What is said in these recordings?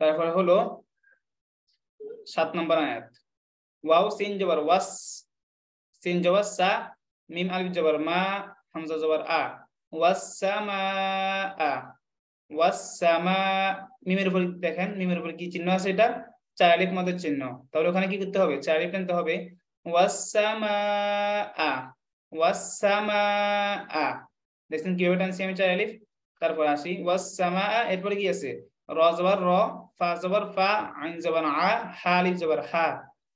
তারপরে হলো সাত নম্বর আয়াত। ওয়াও, সিন, জবর, ওয়াস, সিন, জবর, সা, মিম, আলিফ, জবর, মা, হামজা, জবর, আ। ওয়াসামা আ। ওয়াসামা মিমের উপর দেখেন, মিমের উপর কি চিহ্ন আছে এটা? চার আলিফ মদের চিহ্ন। তাহলে ওখানে কি করতে হবে? চার আলিফ টানতে হবে। ওয়াসামা আ। ওয়াসামা আ। দেখছেন কীভাবে টানছি আমি চার আলিফ? তারপর আসি। ওয়াসামা এরপরে কি আছে? র, জবর, র ফা জবর ফা আইন জবর আ হা আলিফ জবর হা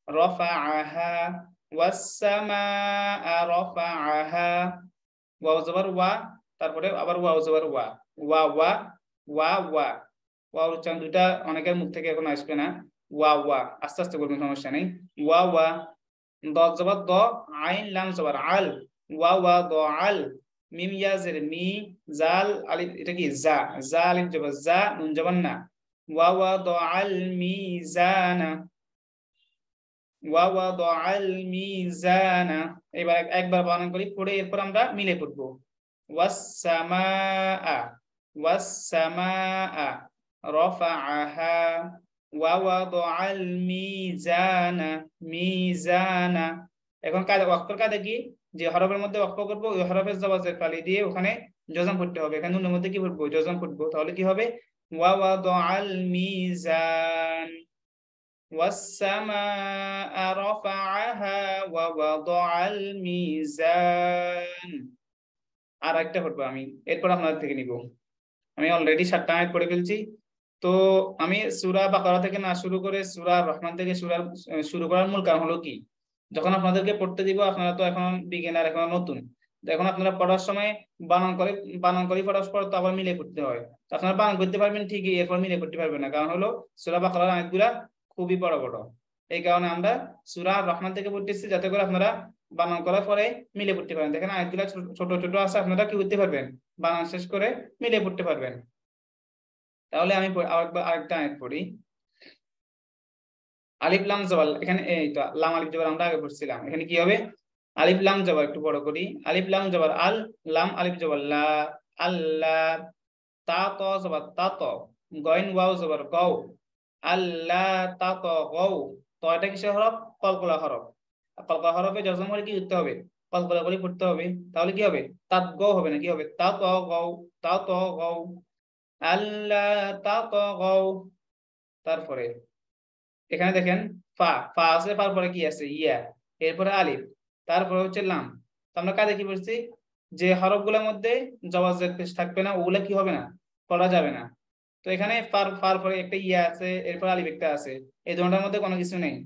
রফাআহা ওয়াসসামাআ রফাআহা ওয়াও জবর ওয়া তারপরে আবার ওয়াও জবর ওয়া ওয়া ওয়া ওয়া ওয়া ওয়া উচ্চারণ দুটা অনেকের মুখ থেকে এখন আসবে না। ওয়া ওয়া আস্তে আস্তে করবেন সমস্যা নেই। ওয়া ওয়া দ জবর দ, আইন লাম জবর আল। ওয়া ওয়া দ আল। মিম ইয়াজের মি, জাল, আলিফ, এটা কি? জা। জা, আলিফ জবর জা, নুন জবর না। ওয়া দ আল মিজানা এবার একবার বানান করি, পড়ে এরপর আমরা মিলে পড়ব। ওয়া ওয়া দ আল মিজানা মিজানা। এখন কাজে অক্ষর কাজে কি? যে হরফের মধ্যে অক্ষ করব, ওই হরফের জবাজের কালি দিয়ে ওখানে জজম ফুটতে হবে। এখানে নুনের মধ্যে কি ফুটবো জজম ফুটবো তাহলে কি হবে? ওয়া ওয়া দ আল মিজান والسماء رفعها ووضع الميزان আর একটা পড়বো আমি এরপর আপনাদের থেকে নিব আমি অলরেডি সাতটা আয়াত পড়ে ফেলছি তো আমি সুরা বাকারা থেকে না শুরু করে সুরা রহমান থেকে সুরার শুরু করার মূল কারণ হলো কি যখন আপনাদেরকে পড়তে দিব আপনারা তো এখন বিজ্ঞানের এখন নতুন এখন আপনারা পড়ার সময় বানান করে বানান করে পড়ার পর তো আবার মিলে পড়তে হয়। আপনারা বানান করতে পারবেন ঠিকই, এরপর মিলে করতে পারবেন না। কারণ হলো সুরা বাকারার আয়াতগুলা খুবই বড় বড়। এই কারণে আমরা সুরা রহমান থেকে পড়তেছি যাতে করে আপনারা বানান করার পরে মিলে পড়তে পারেন। দেখেন, আয়াতগুলা ছোট ছোট আছে, আপনারা কি করতে পারবেন? বানান শেষ করে মিলে পড়তে পারবেন। তাহলে আমি আরেকবার, আরেকটা আয়াত পড়ি। আলিফ লাম জবাল এখানে, এই তো, লাম আলিফ জবর আমরা আগে পড়ছিলাম। এখানে কি হবে? আলিফ লাম জবর, একটু বড় করি। আলিফ লাম জবর, আল লাম আলিফ জবর, লা আল্লাহ তা, ত জবর, তা, ত। গইন ওয়াও জবর, গও। আল্লাহ তা, ত, গও। তো এটা কিসের হরফ? কলকলা হরফ। কলকলা হরফে যজম হলে কি করতে হবে? কলকলা করে পড়তে হবে। তাহলে কি হবে? তাত গ হবে না, কি হবে? তা, ত, গও, তা, ত, গও। আল্লাহ তা, ত, গও। তারপরে, এখানে দেখেন, ফা ফা আছে তারপরে কি আছে? ইয়া। এরপরে আলিফ। তারপরে হচ্ছে লাম। তো আমরা কাজে কি বলছি যে হরফগুলোর মধ্যে জবাব থাকবে না, ওগুলা কি হবে না? পড়া যাবে না। তো এখানে ফার ফার পরে একটা ইয়া আছে, এরপর আলিফ একটা আছে। এই দুটার মধ্যে কোনো কিছু নেই।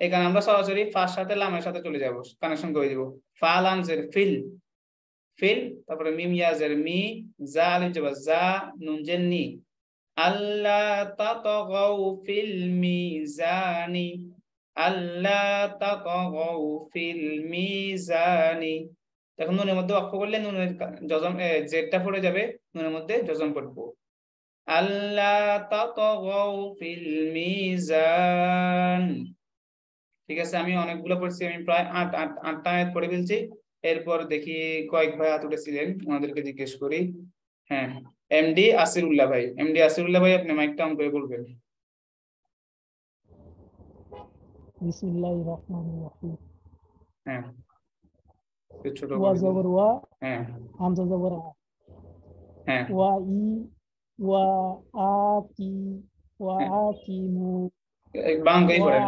এখানে আমরা সরাসরি ফার সাথে লামের সাথে চলে যাব কানেকশন করে দিব। ফা, লাম, জের, ফিল। ফিল, তারপরে মিম ইয়াজের মি, জা, আলিফ জবর জা, নুন, জের, নি। আল্লাহ তাতগাউ ফিল মিজানি। আল্লাহ মিজানি। এখন নুনের মধ্যে অক্ষ করলে নুনের জজম জেডটা পড়ে যাবে, নুনের মধ্যে জজম পড়ব আল্লাহ মিজান। ঠিক আছে, আমি অনেকগুলো পড়ছি, আমি প্রায় আট আট আটটা আয়াত পড়ে ফেলছি। এরপর দেখি কয়েক ভাই হাত উঠেছিলেন, ওনাদেরকে জিজ্ঞেস করি। হ্যাঁ এমডি আসিরুল্লাহ ভাই এমডি আসিরুল্লাহ ভাই, আপনি মাইকটা অন করে বলবেন। বিসমিল্লাহির রহমানির রহিম। হ্যাঁ। ছোট ওয়া জবর ওয়া হ্যাঁ। হামজা জবর আ। হ্যাঁ। ওয়া ই ওয়া আ কি ওয়া আ কি মু। বাং পড়েন।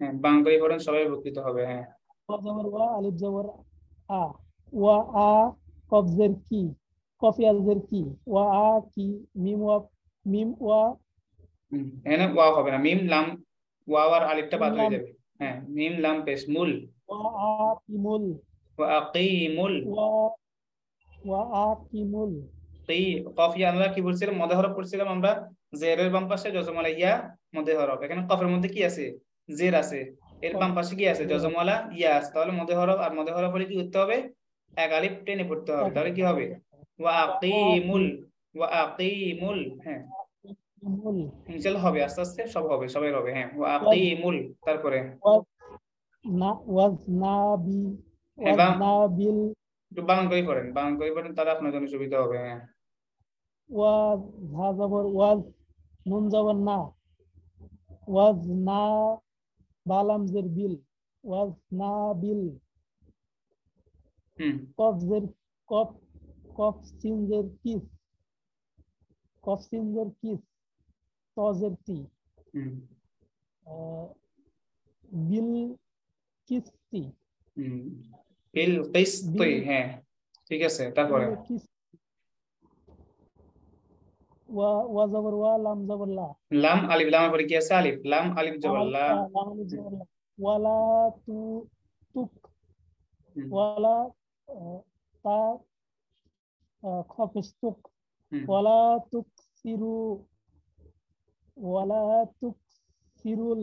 হ্যাঁ বাং পড়েন সবাই উপকৃত হবে হ্যাঁ। ওয়া জবর ওয়া আলিফ জবর আ। ওয়া আ কফজের কি? কফ কি? ওয়া আ কি মিম ওয়া মিম ওয়া। হুম, এখানে ওয়াও হবে না মিম লাম ওয়াও আর আলিফটা বাদ হয়ে। যাবে। হ্যাঁ মিম লাম পেশ মুল। ওয়া আ কিমুল ওয়া আকিমুল ওয়া ওয়া কি কি বলছিলাম মদে হরফ পড়ছিলাম আমরা। জেরের বাম পাশে জজমালা ইয়া মদে হরফ এখানে কফের মধ্যে কি আছে? জের আছে। এর বাম পাশে কি আছে? জজমালা ইয়া আছে। তাহলে মদে হরফ আর মদে হরফ হলে কি করতে হবে? এক আলিফ টেনে পড়তে হবে। তাহলে কি হবে? ওয়া আকিমুল ওয়া আকিমুল হ্যাঁ। ইনশাআল্লাহ হবে আস্তে আস্তে সব হবে সবাই হবে হ্যাঁ। আকিমুল তারপরে। না ওয়াজ নাবি ওয়াজ এবার- নাবিল একটু বানান করে বানান করে পড়েন তাহলে আপনার জন্য সুবিধা হবে হ্যাঁ। ওয়াজ হা জবর ওয়াজ নুন জবর না। ওয়াজ না বালাম জের বিল ওয়াজ না বিল হুম। কফ জের কফ কফ সিন জের কিস। কফ সিন জের কিস। তজের টি হুম আহ, বিল কিস্তি হুম বিল কিস্তি বিল- হ্যাঁ ঠিক আছে তারপরে বিল কিস্তি ওয়া ওয়া জবর ওয়া লাম জবর লা লাম আলিফ লামের পরে কি আছে আলিফ লাম আলিফ জবর লা লাম লাম আলিফ জবর লা। ওয়ালা তু তুক হুম, ওয়ালা আহ, তা আহ, খফিস তুক হুম, ওয়ালা তুক সিরু ওয়ালা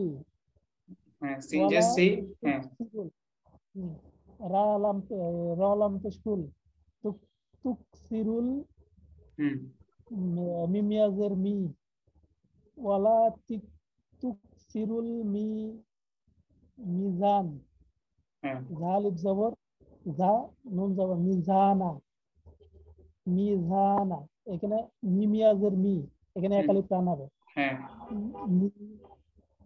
তুক সিরুল হ্যাঁ সিনজে সি হ্যাঁ তুকসিরুল। হুম। রা লাম পে- র লাম পেশকুল তুক তুক সিরুল হুম মিমিয়াজের মি ওয়ালা তিক তুক সিরুল মি এখানে। একালিপ টান হবে। হ্যাঁ।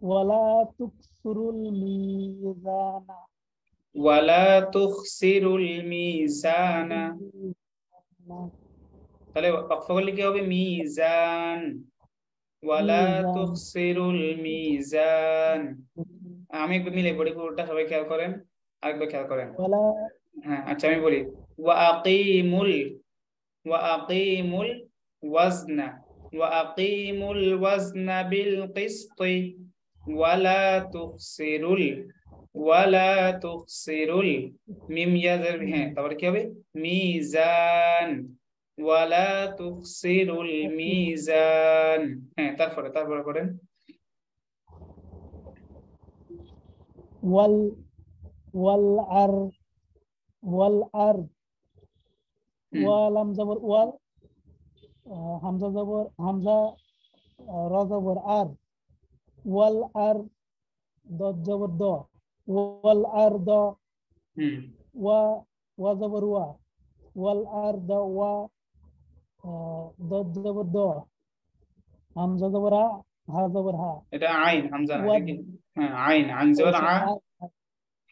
ওয়ালা তুকসুরুল মিজানা। ওয়ালা তুখসিরুল মিজানা। তাহলে ওয়াকফ করলে কি হবে? মিজান। ওয়ালা মিজান। তুখসিরুল মিজান। আমি একটু মিলে পড়ি পুরোটা সবাই খেয়াল করেন আরেকবার খেয়াল করেন। হ্যাঁ আচ্ছা আমি বলি। ওয়া আকিমুল ওয়া আকিমুল ওয়াজনা। ওয়া আকিমুল ওয়াজনা বিল কিসতি ওয়ালা তুখসিরুল ওয়ালা তুখসিরুল মিম ইয়াজের হ্যাঁ তারপরে কি হবে মিজান ওয়ালা তুখসিরুল মিজান হ্যাঁ তারপরে তারপরে করেন ওয়াল ওয়াল আর ওয়াল আর হুম, ওয়ালাম জবর ওয়াল আহ, হামজা জবর হামজা আহ, র জবর আর ওয়াল আর দ জবর দ ওয়াল আর দ হুম ওয়া ওয়া জবর ওয়া ওয়াল আর দ ওয়া আহ, দ জবর দ হামজা জবর আ হা জবর হা এটা আইন হামজা না ওয়াদ এটা কি? হ্যাঁ আইন আইন জবর আ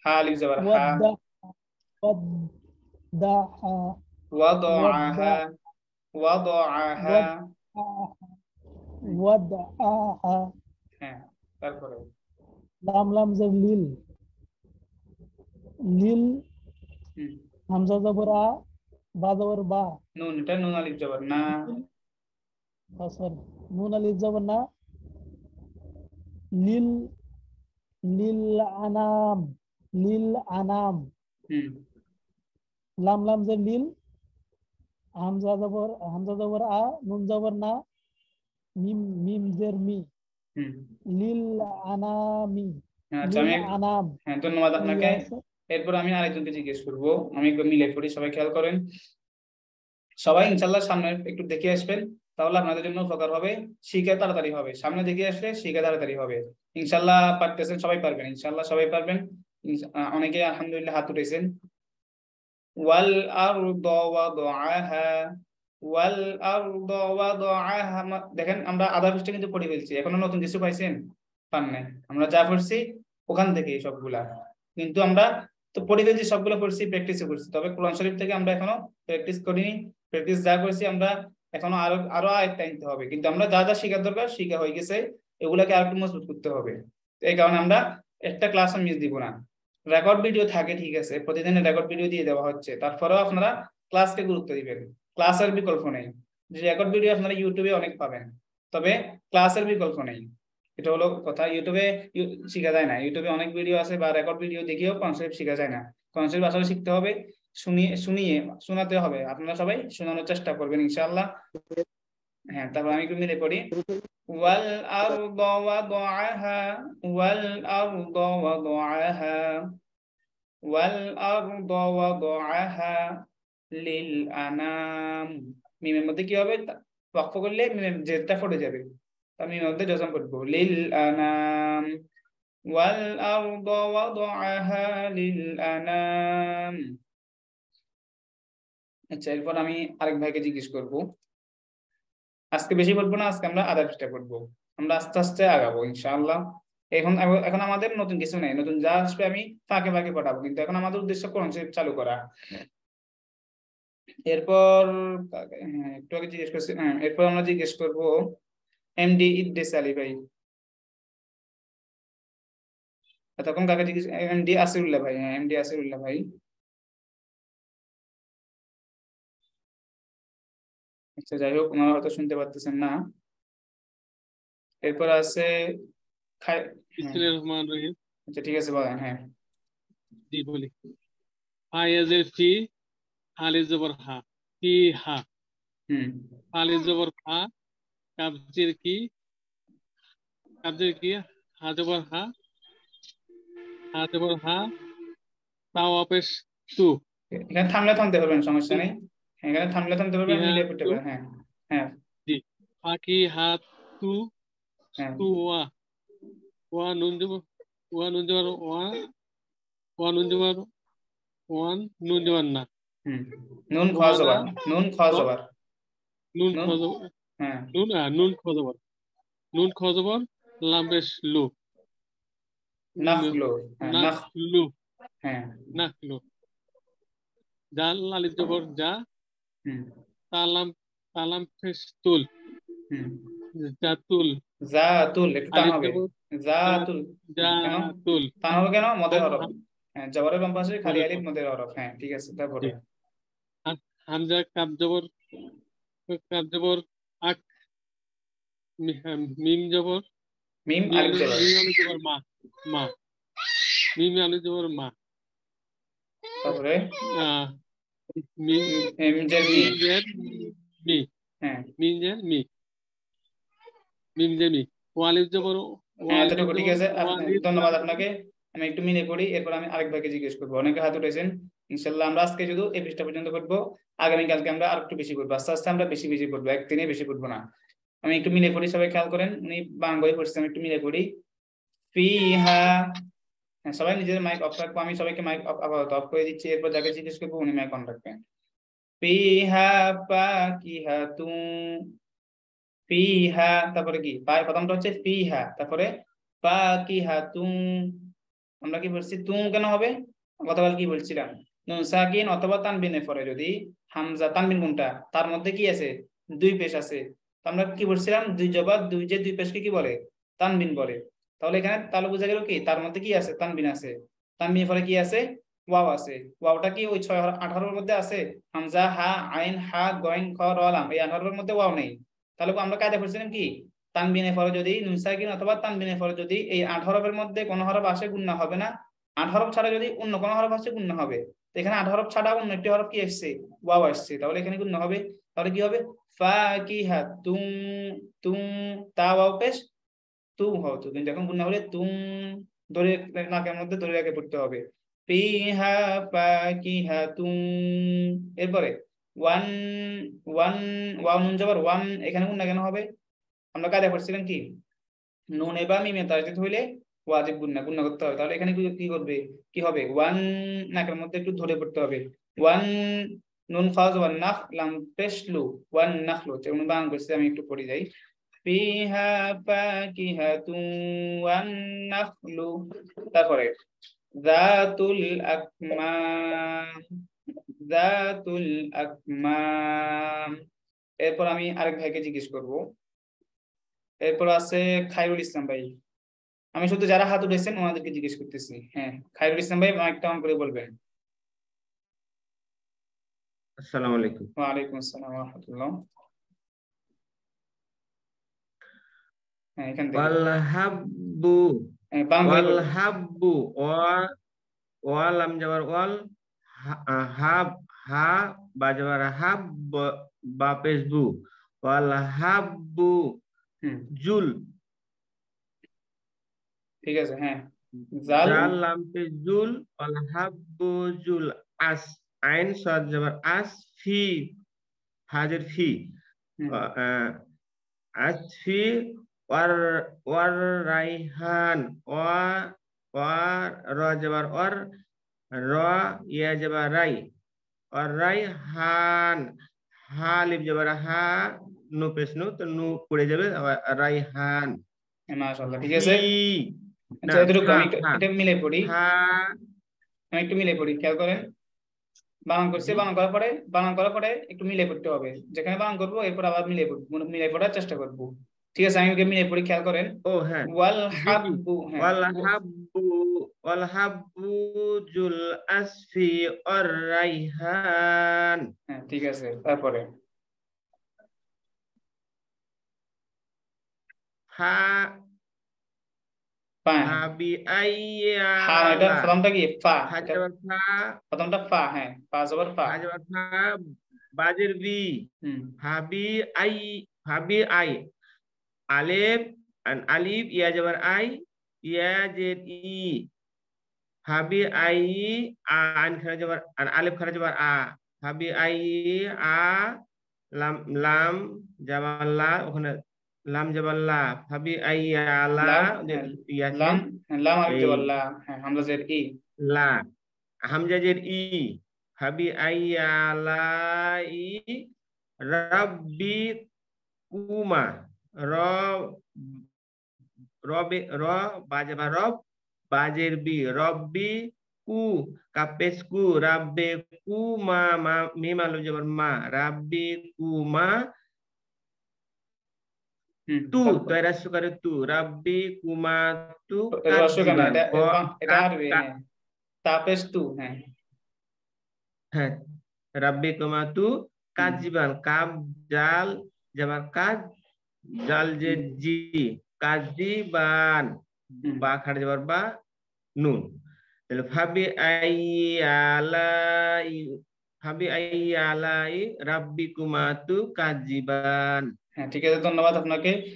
হা আলিফ জবর হা ওয়াদ্দা ওয়াদ্দা হা وضعها ওয়াদাআহা ওয়াদাআহা হ্যাঁ তারপরে লাম লাম জের লিল লিল হামজা জবর আ বা জবর বা নুন এটা নুন আলিফ জবর না সরি নুন আলিফ জবর না লিল লিল আনাম লিল আনাম লাম লাম জের লিল হামজা জবর হামজা জবর আ নুন জবর না মিম মিম জের মি লিল আনামি। আচ্ছা আমি আনাম। হ্যাঁ ধন্যবাদ আপনাকে। এরপর আমি আরেকজনকে জিজ্ঞেস করব। আমি একটু মিলে পড়ি সবাই খেয়াল করেন। সবাই ইনশাল্লাহ সামনে একটু দেখে আসবেন। তাহলে আপনাদের জন্য উপকার হবে। শিখে তাড়াতাড়ি হবে। সামনে দেখে আসলে শিখে তাড়াতাড়ি হবে। ইনশাল্লাহ পারতেছেন সবাই পারবেন। ইনশাল্লাহ সবাই পারবেন। অনেকে আলহামদুলিল্লাহ হাত উঠেছেন দেখেন আমরা আধা পৃষ্ঠা কিন্তু পড়ে ফেলছি, এখনও নতুন কিছু পাইছেন? পান নাই। আমরা যা পড়ছি ওখান থেকে সবগুলা। কিন্তু আমরা তো পড়ে ফেলছি, সবগুলো পড়ছি প্র্যাকটিসও করছি। তবে কোরআন শরীফ থেকে আমরা এখনও প্র্যাকটিস করিনি। প্র্যাকটিস যা করছি আমরা এখনও আরও আরও আয়ত্ত আনতে হবে। কিন্তু আমরা যা যা শেখার দরকার, শিখা হয়ে গেছে। এগুলাকে আর একটু মজবুত করতে হবে। এই কারণে আমরা একটা ক্লাস মিস দিব না। রেকর্ড ভিডিও থাকে, ঠিক আছে? প্রতিদিনের রেকর্ড ভিডিও দিয়ে দেওয়া হচ্ছে। তারপরেও আপনারা ক্লাসকে গুরুত্ব দিবেন। ক্লাসের বিকল্প নেই। যে রেকর্ড ভিডিও আপনারা ইউটিউবে অনেক পাবেন। তবে ক্লাসের বিকল্প নেই। এটা হলো কথা। ইউটিউবে ইউ- শেখা যায় না। ইউটিউবে অনেক ভিডিও আছে বা রেকর্ড ভিডিও দেখেও কনসেপ্ট শেখা যায় না। কনসেপ্ট আসলে শিখতে হবে, শুনিয়ে শুনিয়ে, শোনাতে হবে। আপনারা সবাই শোনানোর চেষ্টা করবেন, ইনশাআল্লাহ। হ্যাঁ তারপর আমি একটু মিলে পড়ি। ওয়াল আরদ ওয়াদআহা, ওয়াল আরদ ওয়াদআহা, ওয়াল আরদ ওয়াদআহা লিল আনাম। মিমের মধ্যে কি হবে? ওয়াকফ করলে মিমের জেরটা ফুটে যাবে। আমি মধ্যে জজম করব লিল আনাম। ওয়াল আরদ ওয়াদআহা লিল আনাম। আচ্ছা এরপর আমি আরেক ভাইকে জিজ্ঞেস করব। আজকে বেশি পড়ব না আজকে আমরা আধা পৃষ্ঠা পড়ব। আমরা আস্তে আস্তে আগাবো ইনশাআল্লাহ। এখন এখন আমাদের নতুন কিছু নেই নতুন যা আসবে আমি ফাঁকে ফাঁকে পড়াবো কিন্তু এখন আমাদের উদ্দেশ্য শরীফ চালু করা। এরপর হ্যাঁ, একটু আগে জিজ্ঞেস করছি হ্যাঁ এরপর আমরা জিজ্ঞেস করব এমডি ইদ্রিস আলী ভাই। তখন কাকে জিজ্ঞেস এমডি আসিরুল্লাহ ভাই হ্যাঁ এমডি আসিরুল্লাহ ভাই। আচ্ছা যাই হোক ওনারা হয়তো শুনতে পারতেছেন না। এরপর আছে খাই বিসমিল্লাহির রহিম। আচ্ছা ঠিক আছে বলেন হ্যাঁ। জি বলি। ফায়াজের ফি হালে জবর হা। ফি হা। হুম। হালে জবর হা কাবজের কি? কাবজের কি? হা জবর হা। হা জবর হা। তাও অপেশ তু এখানে থামলে থামতে পারবেন সমস্যা নেই। হ্যাঁ, এখানে থামলে থামতে পারবেন ইহা মিলিয়ে পড়তে তো- পারবেন হ্যাঁ। হ্যাঁ ফাঁকি হাত তু হ্যাঁ। তু ওয়া। ওয়া নুন জবর ওয়া নুন জবর ওয়া ওয়া নুন জবর ওয়ান নুন জবর না। হুম নুন খাওয়া জবার নুন খাওয়া জবার। নুন নুন? খজব হ্যাঁ। নুন নুন নুন লাম্বেশ লু। নাখলু হ্যাঁ নাখলু হ্যাঁ। নাখলু আলিফ জবর যা হুম। তালাম তালাম ফেস্তুল হুম। জাতুল। জাতুল একটু টান হবে। জাতুল। জাতুল। টান হবে কেন? মদের হরফ। হ্যাঁ জবরের বাম পাশে খালি আলিফ। মদের হরফ। হ্যাঁ ঠিক আছে তারপরে। হামজা কাব জবর কাব জবর আক মিম জবর। মিম আলিফ জবর। মিম জবর মা মা। মিম আলিফ জবর মা। তারপরে? আহ, হ্যাঁ হ্যাঁ আমি একটু মিলে পড়ি এরপর আমি করব অনেকে হাত উঠেছেন ইনশাল্লাহ আমরা আজকে পর্যন্ত করব আগামীকালকে আমরা বেশি করব আমরা বেশি বেশি একদিনে বেশি না আমি একটু মিলে পড়ি সবাই খেয়াল করেন উনি বাংলায় আমি একটু মিলে পড়ি ফিহা হ্যাঁ সবাই নিজের মাইক অফ রাখব। আমি সবাইকে মাইক আপাতত অফ করে দিচ্ছি। এরপর যাকে জিজ্ঞেস করব, উনি মাইক অন রাখবেন ফিহা ফাকিহাতুন ফিহা তারপরে কি? পায় প্রথমটা হচ্ছে ফিহা তারপরে ফাকিহাতুন আমরা কি বলছি, তুম কেন হবে? গতকাল কি বলছিলাম? নুন সাকিন অথবা তানবিনে পরে যদি হামজা, তানবিন কোনটা? তার মধ্যে কি আছে? দুই পেশ আছে। তো আমরা কি বলছিলাম, দুই জবাব, দুই যে দুই পেশকে কি বলে? তানবিন বলে। তাহলে এখানে তাহলে বোঝা গেল কি? তার মধ্যে কি আছে? তানবিন আছে। তানবিনের ফলে কি আছে? ওয়াও আছে। ওয়াওটা কি ওই ছয় আঠারোর মধ্যে আছে? হামজা, হা, আইন, হা, গয়েন, খ, র, লাম। এই আঠারোর মধ্যে ওয়াও নেই। তাহলে আমরা কায়দা করছিলাম কি? তানবিনের পরে যদি নুন অথবা তানবিনে পরে যদি এই আট হরফের মধ্যে কোন হরফ আসে, গুণ হবে না। আট হরফ ছাড়া যদি অন্য কোন হরফ আসে, গুণ হবে। তো এখানে আট হরফ ছাড়া অন্য একটি হরফ কি এসছে ওয়াও আসছে। তাহলে এখানে গুণ হবে। তাহলে কি হবে? ফাকিহা তুম তুম, তা, ওয়াও পেশ তুম হবে তো কিন্তু এখন গুণ না হলে তুম ধরে নাকের মধ্যে ধরে রেখে পড়তে হবে। ফিহা ফাকিহা তুম এরপরে ওয়ান ওয়ান, ওয়াও নুন জবর ওয়ান, এখানে গুণ না কেন হবে? আমরা কায়দা করছিলাম কি? নুন এবার মিমে তাজদিদ হইলে ওয়াজিব গুন্না গুন্না করতে হবে। তাহলে এখানে কি- কি করবে? কি হবে? ওয়ান নাকের মধ্যে একটু ধরে পড়তে হবে। ওয়ান নুন খাওয়া ওয়ান নাখ লাম পেশলু, ওয়ান নাখলু যেমন বাংলা করছে, আমি একটু পড়ে যাই। ফাকিহাতুন ওয়ান নাখলু। তারপরে যাতুল আকমাম যাতুল আকমাম। এরপর আমি আরেক ভাইকে জিজ্ঞেস করব। এরপর আছে খায়রুল ইসলাম ভাই। আমি শুধু যারা হাত উঠেছেন ওনাদেরকে জিজ্ঞেস করতেছি। হ্যাঁ খায়রুল ইসলাম ভাই মাইকটা অন করে বলবেন। আসসালামু আলাইকুম। ওয়ালাইকুম আসসালাম ওয়া রাহমাতুল্লাহ। হ্যাঁ এখান থেকে ওয়াল হাব্বু হ্যাঁ, বাম করে ওয়াল বলবেন। হাব্বু ওয়া ওয়াল আম যাবার ওয়াল হা- হাব হা বা যাবার হাব ব- বা পেশবু ওয়াল হাব্বু হুম জুল ঠিক আছে হ্যাঁ জাল জাল লাম পেশ জুল ওয়ার ওয়ার রাইহান ওয়া ওয়ার র যাবার ওয়ার র ইয়া রাই ওয়ার রাইহান হা লিপ যাবার হা নু পেশ নু তো নু পড়ে যাবে রাইহান। মাশাআল্লাহ ঠিক আছে? আচ্ছা এতটুকু আমি একটু- এটা মিলে পড়ি। হা। আমি একটু মিলে পড়ি খেয়াল করেন। বানান করছি বানান করার পরে বানান করার পরে একটু মিলে পড়তে হবে। যেখানে বানান করব এরপর আবার মিলে মিলে পড়ার চেষ্টা করব। ঠিক আছে আমি ওকে মিলে পড়ি খেয়াল করেন। ও হ্যাঁ। ওয়াল হাব্বু হ্যাঁ। ওয়াল হাব্বু ওয়াল হাব্বু জুল আসফি অর রাইহান। হ্যাঁ ঠিক আছে তারপরে। ফা ফা। ফা বি আইয়া হ্যাঁ এটা প্রথমটা কি? ফা। ফা এটা যাবার ফা। প্রথমটা ফা হ্যাঁ ফা জবর ফা। ফা যাবার ফা বাজের বি। হুম। ফাবি আই ফাবি আই আলেফ আন আলিফ ইয়া যাবার আই ইয়া জের ই ফাবি আই আ আন খারা যাবার আন আলেফ খারা যাবার আ ফাবি আই আ লাম লাম যাবার লা ওখানে লাম যাবার লা ফাবি আই আলা লাম, যে হ্যাঁ, ইয়া আছে, লাম লাম আলিফ জবর লা হ্যাঁ হামজা জের ই লা হামজা জের ই ফাবি আলা ই রাব্বি কুমা র রবে র বাজবা রব বাজের বি রব্বি কু কাপেস কু রাব্বে কু মা মা মিম আলু জবর মা রাব্বি কু মা হুম তু তারপর। তয়রা সুকারে তু রাব্বি কুমা তু এটা রস্য কেন? এটা ক- এটা- এটা কা- আরবি, কা- হ্যাঁ। তাপেস তু হ্যাঁ হ্যাঁ রাব্বি কুমা তু কাজিবান কাব জাল যাবার কাজ জাল যে জি কাজিবান হুম। বা খাড়ে যাবার বা নুন। তাহলে ফাবি আই আলাই ফাবি আই আলাই রাব্বি কুমাতু কাজিবান। হ্যাঁ ঠিক আছে ধন্যবাদ আপনাকে।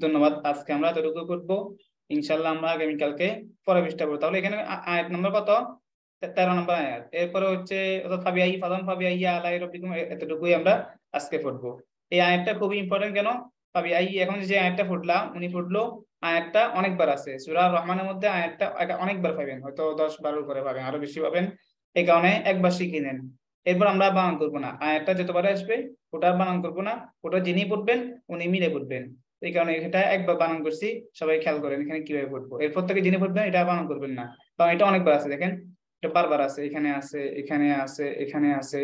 ধন্যবাদ আজকে আমরা এতটুকু করব। ইনশাল্লাহ আমরা আগামীকালকে পরে পৃষ্ঠা করব তাহলে এখানে আয়াত নম্বর কত? তে- তেরো নম্বর আয়াত। এরপরে হচ্ছে অর্থাৎ ফাবিআই ফাদাম ফাবিআই আলাই রব্বিকুম এ- এতটুকুই আমরা আজকে পড়ব। এই আয়াতটা খুবই ইম্পর্টেন্ট কেন? ফাবিআই এখন যে আয়াতটা ফুটলাম উনি ফুটলো আয়াতটা অনেকবার আছে। সূরা রহমানের মধ্যে আয়াতটা অনেকবার পাবেন, হয়তো দশ বারো করে পাবেন, আরও বেশি পাবেন। এই কারণে একবার শিখে নেন। এরপর আমরা বানান করব না। আয়াতটা যতবার আসবে, ওটা বানান করব না। ওটা যিনি পড়বেন উনি মিলে পড়বেন এই কারণে এটা একবার বানান করছি, সবাই খেয়াল করেন এখানে কীভাবে পড়ব এরপর থেকে যিনি পড়বেন এটা বানান করবেন না। কারণ এটা অনেকবার আছে, দেখেন। এটা বারবার আছে, এখানে আছে এখানে আছে এখানে আছে।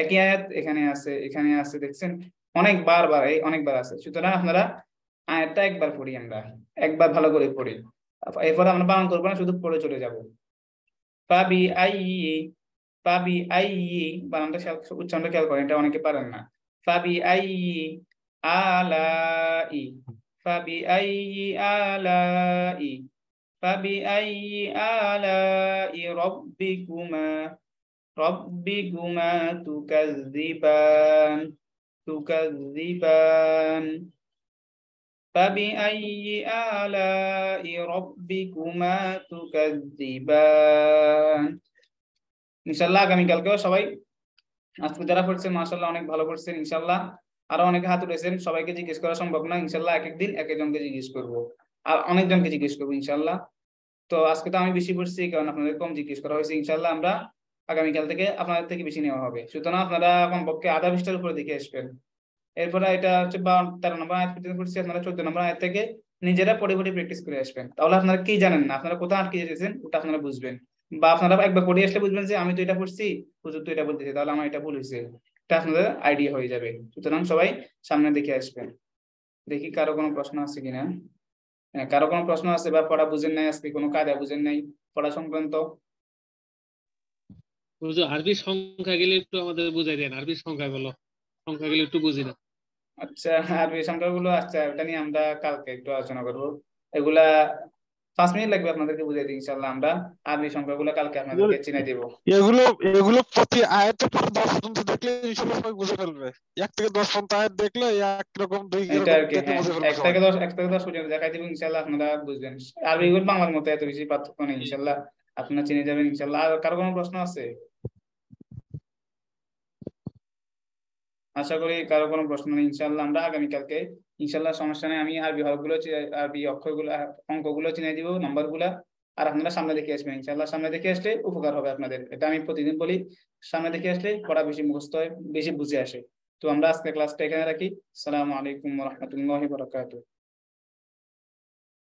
একই আয়াত, এখানে আছে এখানে আছে, দেখছেন? অনেক বারবার এই অনেকবার আছে। সুতরাং আপনারা আয়াতটা একবার পড়ি আমরা। একবার ভালো করে পড়ি। এরপর আমরা বানান করব না, শুধু পড়ে চলে যাব। পাবি আই পাবি আই বানানটা উচ্চারণটা খেয়াল করেন, এটা অনেকে পারেন না। ফাবি আই আলাই ফাবি আই আলাই ফাবি আই আলাই রব্বিকুমা রব্বিকুমা তুকাজ্জিবান তুকাজ্জিবান فبأي آلاء ربكما تكذبان ইনশাল্লাহ আগামীকালকেও সবাই আজকে যারা পড়ছেন মাশাল্লাহ অনেক ভালো পড়ছেন ইনশাল্লাহ আরো অনেকে হাত উঠেছেন সবাইকে জিজ্ঞেস করা সম্ভব না ইনশাল্লাহ এক একদিন এক একজনকে জিজ্ঞেস করবো আর অনেকজনকে জিজ্ঞেস করবো ইনশাল্লাহ তো আজকে তো আমি বেশি পড়ছি কারণ আপনাদের কম জিজ্ঞেস করা হয়েছে ইনশাল্লাহ আমরা আগামীকাল থেকে আপনাদের থেকে বেশি নেওয়া হবে। সুতরাং আপনারা এখন কমপক্ষে আধা পৃষ্ঠার উপরে দেখে আসবেন। এরপরে এটা হচ্ছে তেরো নম্বর আয়াত পর্যন্ত পড়ছি, আপনারা চোদ্দ নম্বর আয়াত থেকে নিজেরা পড়ে পড়ে প্র্যাকটিস করে আসবেন। তাহলে আপনারা কি জানেন না? আপনারা কোথায় আটকে যেতেছেন ওটা আপনারা বুঝবেন। বা আপনারা একবার পড়ে আসলে বুঝবেন যে, আমি তো এটা পড়ছি, হুজুর তো এটা বলতেছি, তাহলে আমার এটা ভুল হয়েছে। এটা আপনাদের আইডিয়া হয়ে যাবে। সুতরাং সবাই সামনে দেখে আসবেন। দেখি কারও কোনো প্রশ্ন আছে কিনা হ্যাঁ কারও কোনো প্রশ্ন আছে বা পড়া বুঝেন নাই, আজকে কোনো কায়দা বুঝেন নাই, পড়া সংক্রান্ত? হুজুর আরবি সংখ্যা গেলে একটু আমাদের বুঝাই দেন। আরবি সংখ্যা গুলো সংখ্যা গেলে একটু বুঝি না। আচ্ছা আরবি সংখ্যাগুলো আচ্ছা এটা নিয়ে আমরা কালকে একটু আলোচনা করব। এগুলা পাঁচ মিনিট লাগবে আপনাদেরকে বুঝিয়ে দিই ইনশাল্লাহ আমরা। আরবি সংখ্যাগুলো কালকে আপনাদেরকে চিনে দেবো। এগুলো এগুলো প্রতি আয়াতের পর দশ পর্যন্ত দেখলে ইনশাল্লাহ সবাই বুঝে ফেলবে। এক থেকে দশ পর্যন্ত আয়াত দেখলে দুই হ্যাঁ। বুঝে ফেলবে এক থেকে দশ এক থেকে দশ পর্যন্ত দেখাই দিব ইনশাল্লাহ আপনারা বুঝবেন। আরবি গুলো বাংলার মতো এত বেশি পার্থক্য নেই ইনশাল্লাহ আপনারা চিনে যাবেন ইনশাল্লাহ আর কারও কোনো প্রশ্ন আছে? আশা করি কারও কোনো প্রশ্ন নেই ইনশাল্লাহ আমরা আগামীকালকে ইনশাল্লাহ সমস্যা নেই, আমি আরবি হরফগুলো আর আরবি অক্ষরগুলো অঙ্কগুলো চিনে দিব, নাম্বারগুলা, আর আপনারা সামনে দেখে আসবেন ইনশাল্লাহ সামনে দেখে আসলে উপকার হবে আপনাদের, এটা আমি প্রতিদিন বলি, সামনে দেখে আসলে পড়া বেশি মুখস্থ হয়, বেশি বুঝে আসে। তো আমরা আজকে ক্লাসটা এখানে রাখি, সালামু আলাইকুম রহমতুল্লাহ বারাকাতুহু।